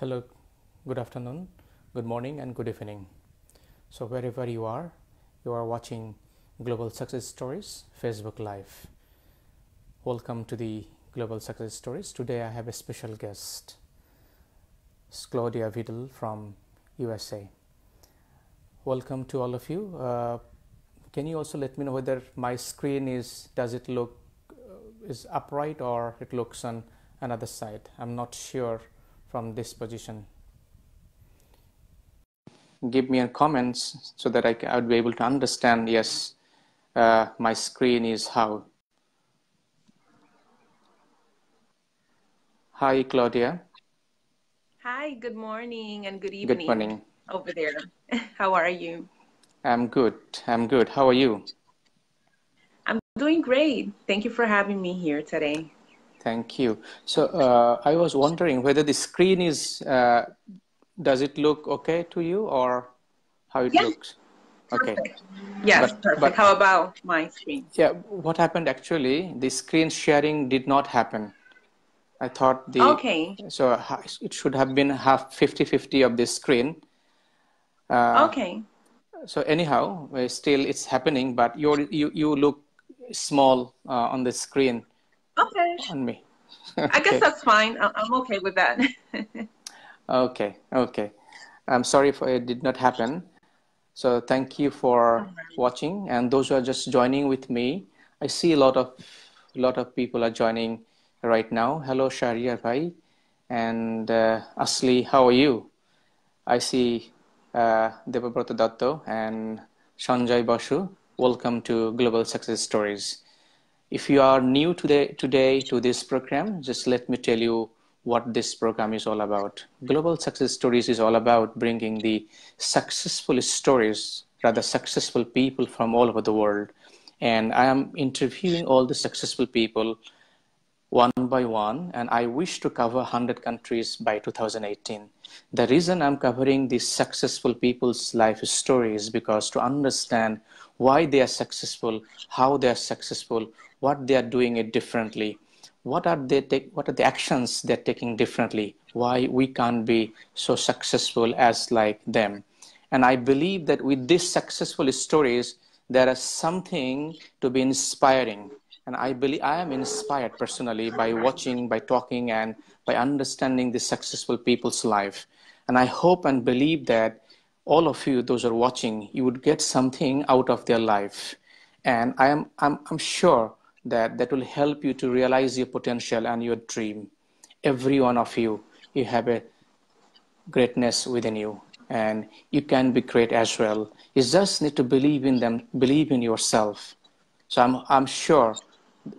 Hello, good afternoon, good morning, and good evening. So, wherever you are, you are watching Global Success Stories Facebook Live. Welcome to the Global Success Stories. Today, I have a special guest, it's Claudia Vidal from USA. Welcome to all of you. Uh, can you also let me know whether my screen is does it look uh, is upright or it looks on another side? I'm not sure from this position. Give me a comments so that I, I would be able to understand. Yes, uh, my screen is how. Hi, Claudia. Hi, good morning and good evening. Good morning. Over there. How are you? I'm good. I'm good. How are you? I'm doing great. Thank you for having me here today. Thank you. So uh, I was wondering whether the screen is, uh, does it look okay to you or how it Yeah, looks? Okay. perfect. Yes, But, perfect. but How about my screen? yeah, what happened actually, the screen sharing did not happen. I thought the, Okay, so it should have been half 50-50 of the screen. Uh, okay. so anyhow, uh, still it's happening, but you're, you, you look small uh, on the screen Okay. on me. I guess that's fine. I- I'm okay with that. Okay, okay. I'm sorry for it did not happen. So thank you for watching, and those who are just joining with me. I see a lot of a lot of people are joining right now. Hello, Sharia Bhai, and uh, Asli. How are you? I see uh, Debabrata Datto and Sanjay Basu. Welcome to Global Success Stories. If you are new today, today to this program, just let me tell you what this program is all about. Global Success Stories is all about bringing the successful stories, rather successful people from all over the world. And I am interviewing all the successful people one by one, and I wish to cover 100 countries by 2018. The reason I'm covering these successful people's life stories because to understand why they are successful, how they are successful, what they are doing it differently, what are they take, what are the actions they're taking differently, why we can't be so successful as like them. And I believe that with these successful stories, there is something to be inspiring. And I believe I am inspired personally by watching, by talking, and by understanding the successful people's life. And I hope and believe that all of you, those are watching, you would get something out of their life. And I am, I'm, I'm sure that that will help you to realize your potential and your dream. Every one of you, you have a greatness within you and you can be great as well you just need to believe in them believe in yourself so i'm, I'm sure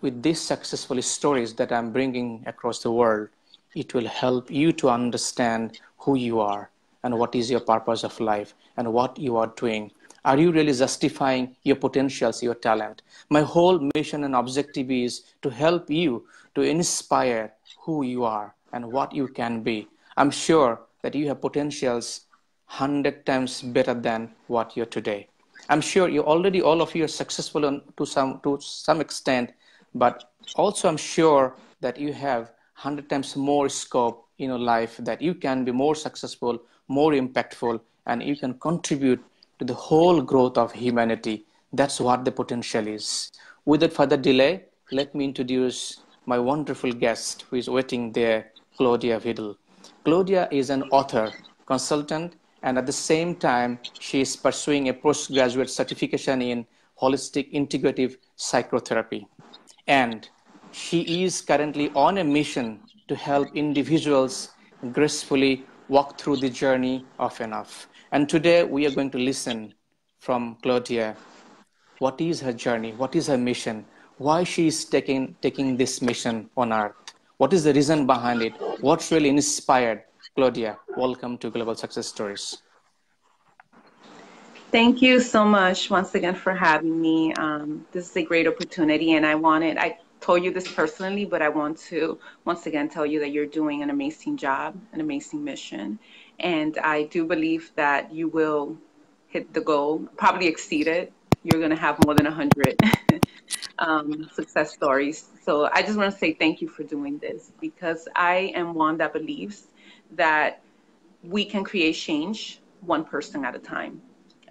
with these successful stories that i'm bringing across the world it will help you to understand who you are and what is your purpose of life and what you are doing are you really justifying your potentials your talent? My whole mission and objective is to help you to inspire who you are and what you can be. I'm sure that you have potentials 100 times better than what you're today. I'm sure you already all of you are successful on, to some to some extent but also i'm sure that you have 100 times more scope in your life that you can be more successful more impactful and you can contribute to the whole growth of humanity. That's what the potential is. Without further delay let me introduce my wonderful guest who is waiting there claudia vidal. Claudia is an author consultant and at the same time she is pursuing a postgraduate certification in holistic integrative psychotherapy. And she is currently on a mission to help individuals gracefully walk through the journey of enough. And today we are going to listen from Claudia what is her journey, what is her mission, why she is taking, taking this mission on earth, what is the reason behind it, what's really inspired. Claudia, welcome to Global Success Stories. Thank you so much once again for having me. Um, this is a great opportunity, and I wanted, I told you this personally, but I want to once again tell you that you're doing an amazing job, an amazing mission. And I do believe that you will hit the goal, probably exceed it. You're going to have more than 100 um, success stories. So I just want to say thank you for doing this because I am one that believes that we can create change one person at a time.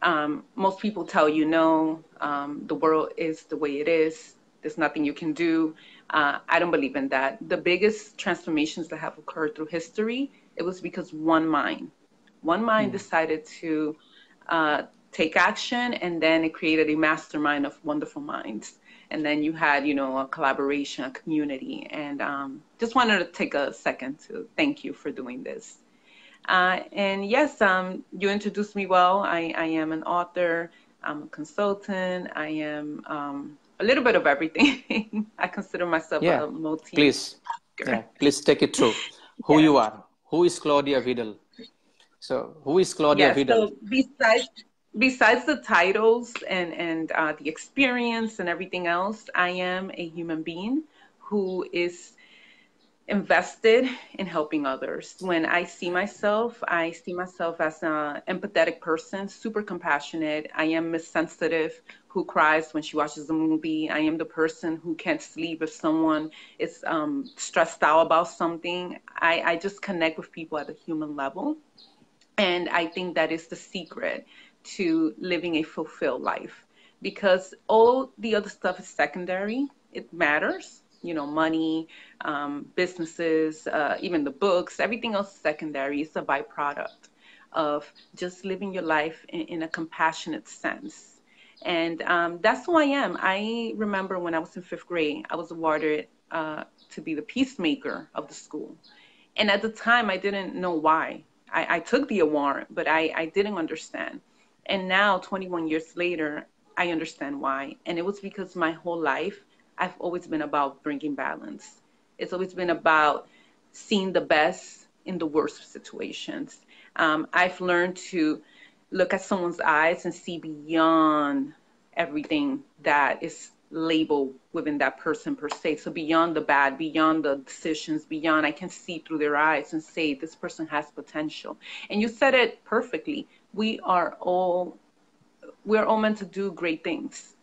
Um, most people tell you no, um, the world is the way it is. There's nothing you can do. Uh, I don't believe in that. The biggest transformations that have occurred through history, it was because one mind, one mind mm. decided to uh, take action, and then it created a mastermind of wonderful minds. And then you had, you know, a collaboration, a community, and um, just wanted to take a second to thank you for doing this. Uh, and yes, um, you introduced me well. I, I, am an author. I'm a consultant. I am um, a little bit of everything. I consider myself yeah. a multi. Please, yeah. please take it through. Who yeah. you are? Who is Claudia Vidal? So, who is Claudia yeah, Vidal? So besides besides the titles and and uh, the experience and everything else, I am a human being who is invested in helping others. When I see myself, I see myself as an empathetic person, super compassionate. I am Miss Sensitive who cries when she watches a movie. I am the person who can't sleep if someone is um, stressed out about something. I, I just connect with people at a human level. And I think that is the secret to living a fulfilled life because all the other stuff is secondary. It matters you know, money, um, businesses, uh, even the books, everything else is secondary. It's a byproduct of just living your life in, in a compassionate sense. And um, that's who I am. I remember when I was in fifth grade, I was awarded uh, to be the peacemaker of the school. And at the time, I didn't know why. I, I took the award, but I, I didn't understand. And now, 21 years later, I understand why. And it was because my whole life, I've always been about bringing balance. It's always been about seeing the best in the worst situations. Um, I've learned to look at someone's eyes and see beyond everything that is labeled within that person per se. So beyond the bad, beyond the decisions, beyond I can see through their eyes and say this person has potential. And you said it perfectly. We are all we're all meant to do great things.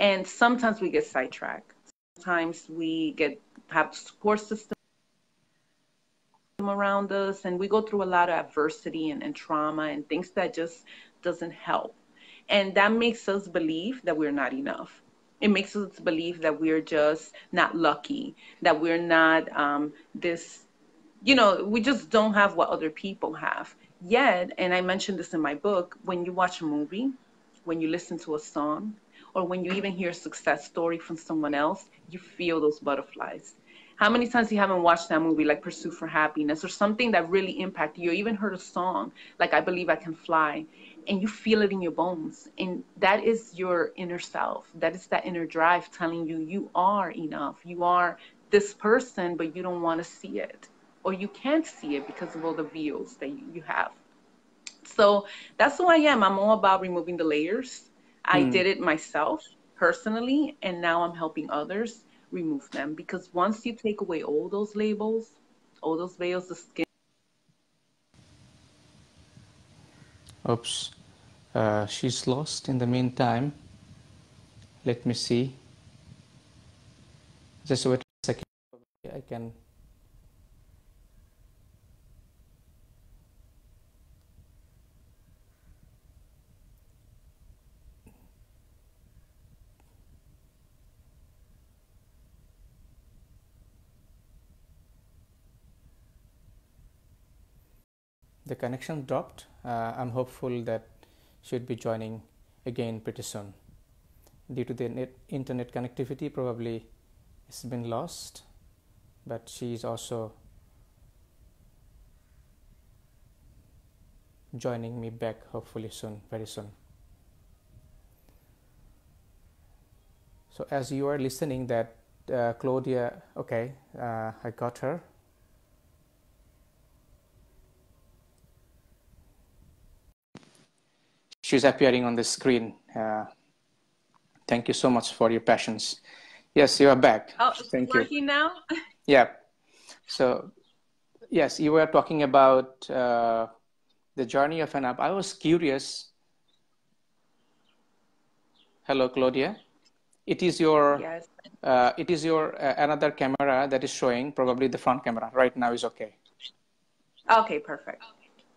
And sometimes we get sidetracked. Sometimes we get have support system around us and we go through a lot of adversity and, and trauma and things that just doesn't help. And that makes us believe that we're not enough. It makes us believe that we're just not lucky, that we're not um, this, you know, we just don't have what other people have. Yet, and I mentioned this in my book, when you watch a movie, when you listen to a song, or when you even hear a success story from someone else, you feel those butterflies. How many times you haven't watched that movie like Pursuit for Happiness or something that really impacted you, or even heard a song like I Believe I Can Fly, and you feel it in your bones. And that is your inner self. That is that inner drive telling you you are enough. You are this person, but you don't want to see it. Or you can't see it because of all the views that you have. So that's who I am. I'm all about removing the layers I mm. did it myself personally, and now I'm helping others remove them because once you take away all those labels, all those veils, the skin. Oops, uh, she's lost in the meantime. Let me see. Just wait a second. I can the connection dropped. Uh, I'm hopeful that she'd be joining again pretty soon. Due to the net internet connectivity, probably it's been lost, but she's also joining me back hopefully soon, very soon. So as you are listening that uh, Claudia, okay, uh, I got her. She's appearing on the screen. Uh, thank you so much for your patience. Yes, you are back. Oh, thank working you. now? yeah. So, yes, you were talking about uh, the journey of enough. I was curious. Hello, Claudia. It is your. Yes. Uh, it is your uh, another camera that is showing. Probably the front camera right now is okay. Okay, perfect.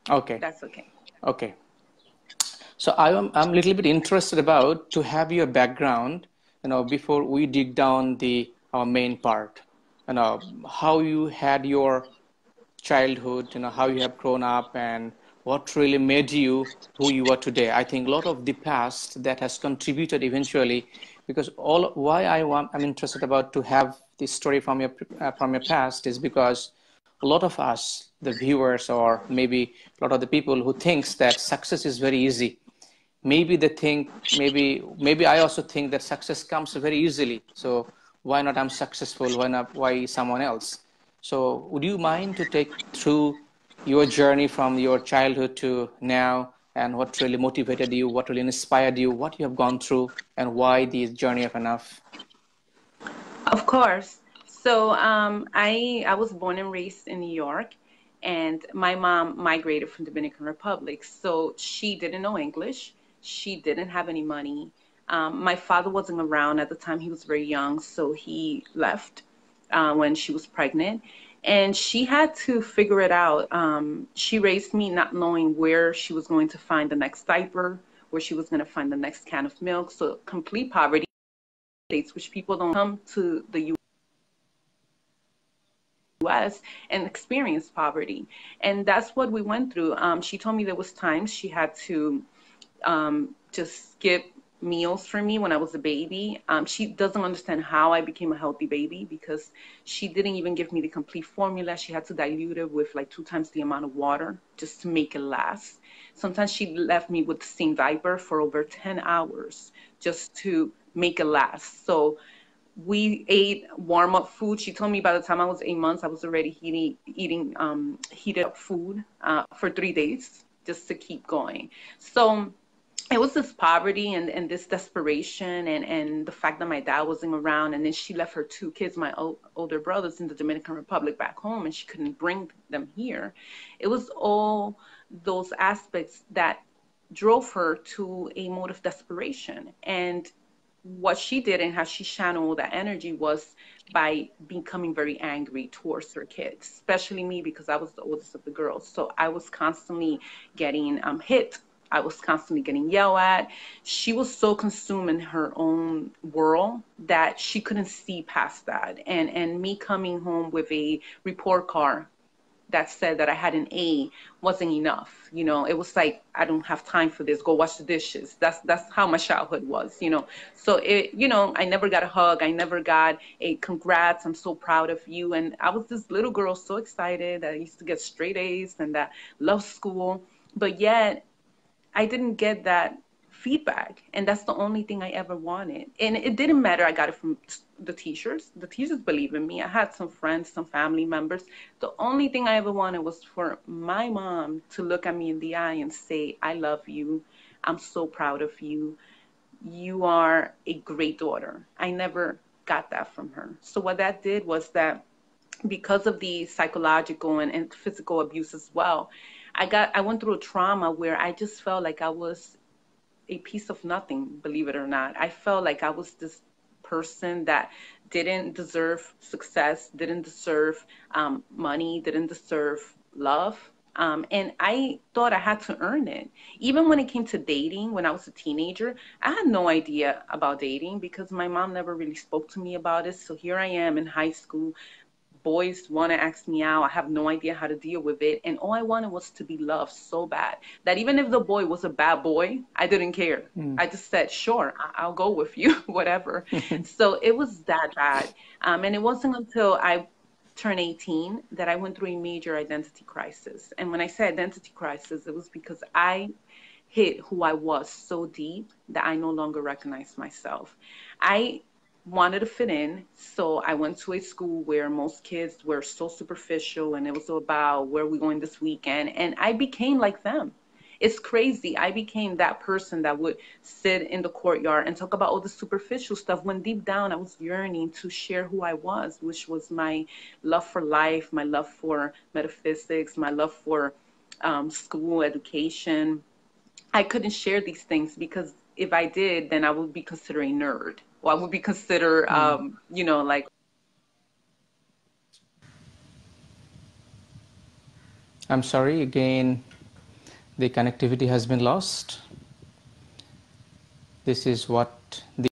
Okay. That's okay. Okay. So I'm I'm a little bit interested about to have your background, you know, before we dig down the our main part, you know, how you had your childhood, you know, how you have grown up, and what really made you who you are today. I think a lot of the past that has contributed eventually, because all why I want I'm interested about to have this story from your uh, from your past is because a lot of us, the viewers, or maybe a lot of the people who thinks that success is very easy. Maybe they think maybe maybe I also think that success comes very easily. So why not I'm successful? Why not why someone else? So would you mind to take through your journey from your childhood to now and what really motivated you, what really inspired you, what you have gone through, and why this journey of enough? Of course. So um, I I was born and raised in New York, and my mom migrated from Dominican Republic. So she didn't know English. She didn't have any money. Um, my father wasn't around at the time. He was very young, so he left uh, when she was pregnant and she had to figure it out. Um, she raised me not knowing where she was going to find the next diaper, where she was going to find the next can of milk. So complete poverty states, which people don't come to the U.S. and experience poverty, and that's what we went through. Um, she told me there was times she had to um, just skip meals for me when I was a baby. Um, she doesn't understand how I became a healthy baby because she didn't even give me the complete formula. She had to dilute it with like two times the amount of water just to make it last. Sometimes she left me with the same diaper for over 10 hours just to make it last. So we ate warm up food. She told me by the time I was eight months, I was already eating, eating um, heated up food uh, for three days just to keep going. So it was this poverty and, and this desperation and, and the fact that my dad wasn't around. And then she left her two kids my older brothers in the dominican republic back home and she couldn't bring them here. It was all those aspects that drove her to a mode of desperation. And what she did and how she channeled that energy was by becoming very angry towards her kids, especially me because I was the oldest of the girls. So I was constantly getting um, hit I was constantly getting yelled at. She was so consumed in her own world that she couldn't see past that. And and me coming home with a report card that said that I had an A wasn't enough. You know, it was like I don't have time for this. Go wash the dishes. That's that's how my childhood was. You know, so it you know I never got a hug. I never got a congrats. I'm so proud of you. And I was this little girl so excited that I used to get straight A's and that loved school. But yet I didn't get that feedback. And that's the only thing I ever wanted. And it didn't matter. I got it from the teachers. The teachers believe in me. I had some friends, some family members. The only thing I ever wanted was for my mom to look at me in the eye and say, I love you. I'm so proud of you. You are a great daughter. I never got that from her. So what that did was that because of the psychological and, and physical abuse as well, I got I went through a trauma where I just felt like I was a piece of nothing, believe it or not. I felt like I was this person that didn't deserve success, didn't deserve um, money, didn't deserve love. Um, and I thought I had to earn it. Even when it came to dating, when I was a teenager, I had no idea about dating because my mom never really spoke to me about it. So here I am in high school boys want to ask me out. I have no idea how to deal with it. And all I wanted was to be loved so bad that even if the boy was a bad boy, I didn't care. Mm. I just said, sure, I- will go with you, whatever. so it was that bad. Um, and it wasn't until I turned 18 that I went through a major identity crisis. And when I say identity crisis, it was because I hit who I was so deep that I no longer recognized myself. I wanted to fit in. So I went to a school where most kids were so superficial and it was about where we going this weekend. And I became like them. It's crazy. I became that person that would sit in the courtyard and talk about all the superficial stuff when deep down I was yearning to share who I was, which was my love for life, my love for metaphysics, my love for um, school education. I couldn't share these things because if I did, then I would be considered a nerd what would be considered, mm. um, you know, like. I'm sorry again. the connectivity has been lost this is what the